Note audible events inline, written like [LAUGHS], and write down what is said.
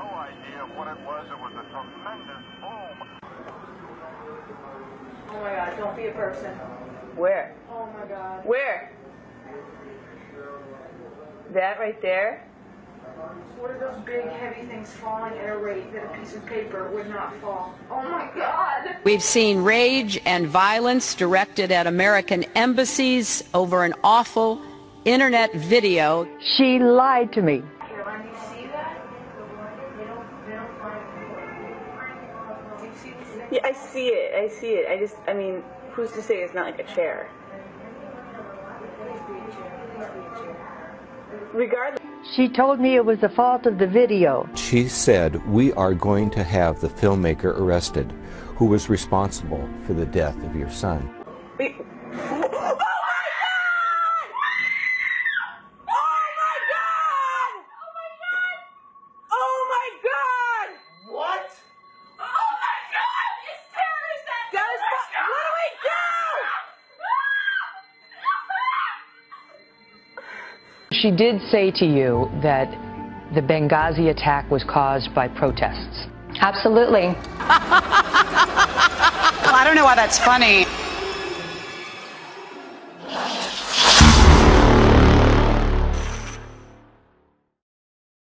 no idea what it was. It was a tremendous boom. Oh my God, don't be a person. Where? Oh my God. Where? That right there? What are those big heavy things falling at a rate that a piece of paper would not fall? Oh my God! We've seen rage and violence directed at American embassies over an awful internet video. She lied to me. Yeah, I see it. I see it. I just, I mean, who's to say it's not like a chair? Please be a chair. Please be a chair. Regardless. She told me it was the fault of the video. She said, We are going to have the filmmaker arrested who was responsible for the death of your son. [LAUGHS] Oh, She did say to you that the Benghazi attack was caused by protests. Absolutely. [LAUGHS] Well, I don't know why that's funny.